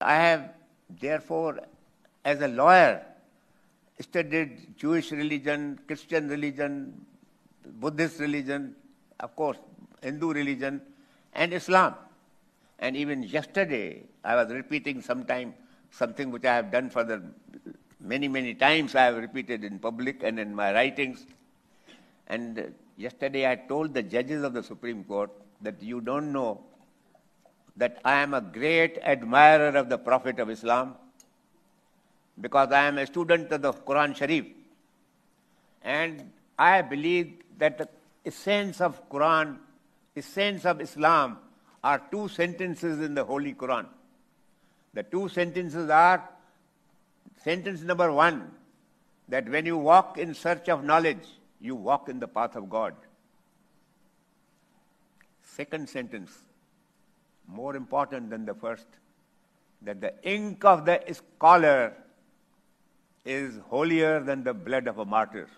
I have, therefore, as a lawyer, studied Jewish religion, Christian religion, Buddhist religion, of course, Hindu religion, and Islam. And even yesterday, I was repeating sometime something which I have done for the many, many times I have repeated in public and in my writings. And yesterday I told the judges of the Supreme Court that you don't know that I am a great admirer of the Prophet of Islam because I am a student of the Quran Sharif. And I believe that the essence of Quran, essence of Islam are two sentences in the Holy Quran. The two sentences are sentence number one, that when you walk in search of knowledge, you walk in the path of God. Second sentence, more important than the first, that the ink of the scholar is holier than the blood of a martyr.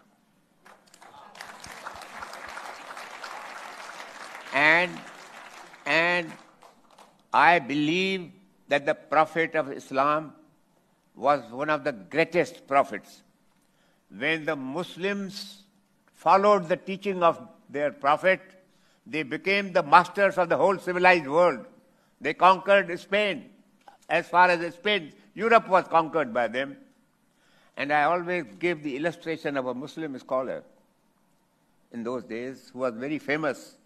And, and I believe that the Prophet of Islam was one of the greatest prophets. When the Muslims followed the teaching of their Prophet, they became the masters of the whole civilized world. They conquered Spain. As far as Spain, Europe was conquered by them. And I always give the illustration of a Muslim scholar in those days who was very famous.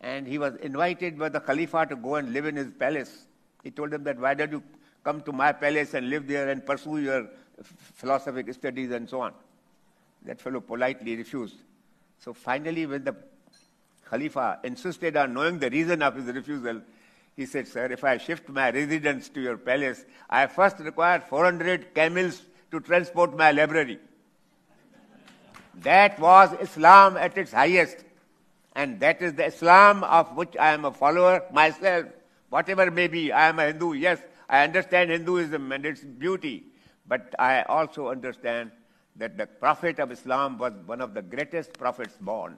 And he was invited by the Khalifa to go and live in his palace. He told him that, why don't you come to my palace and live there and pursue your philosophic studies and so on. That fellow politely refused. So finally, when the Khalifa insisted on knowing the reason of his refusal, he said, Sir, if I shift my residence to your palace, I first require 400 camels to transport my library. That was Islam at its highest. And that is the Islam of which I am a follower myself. Whatever may be, I am a Hindu, yes, I understand Hinduism and its beauty, but I also understand that the Prophet of Islam was one of the greatest prophets born.